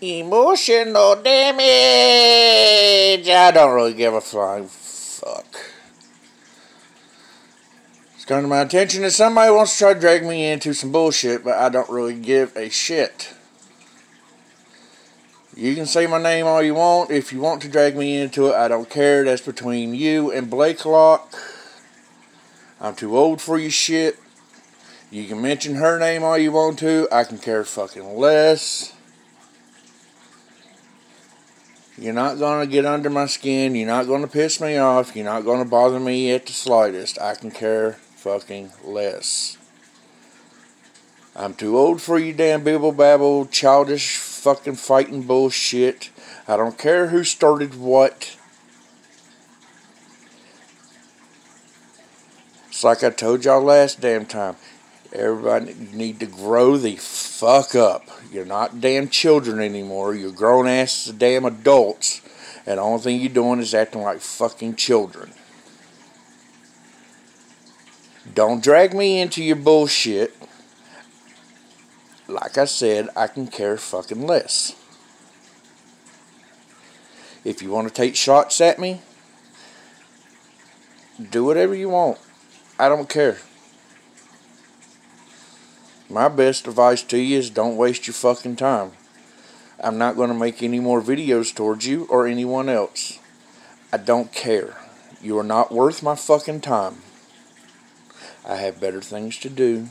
Emotional damage. I don't really give a flying fuck. It's come to my attention that somebody wants to try to drag me into some bullshit, but I don't really give a shit. You can say my name all you want. If you want to drag me into it, I don't care. That's between you and Blake Lock. I'm too old for your shit. You can mention her name all you want to. I can care fucking less. You're not going to get under my skin. You're not going to piss me off. You're not going to bother me at the slightest. I can care fucking less. I'm too old for you damn bibble babble, childish fucking fighting bullshit. I don't care who started what. It's like I told y'all last damn time. Everybody need to grow the fuck up. You're not damn children anymore. You're grown ass damn adults. And the only thing you're doing is acting like fucking children. Don't drag me into your bullshit. Like I said, I can care fucking less. If you want to take shots at me, do whatever you want. I don't care. My best advice to you is don't waste your fucking time. I'm not going to make any more videos towards you or anyone else. I don't care. You are not worth my fucking time. I have better things to do.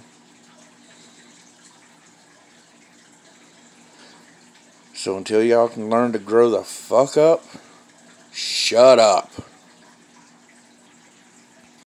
So until y'all can learn to grow the fuck up, shut up.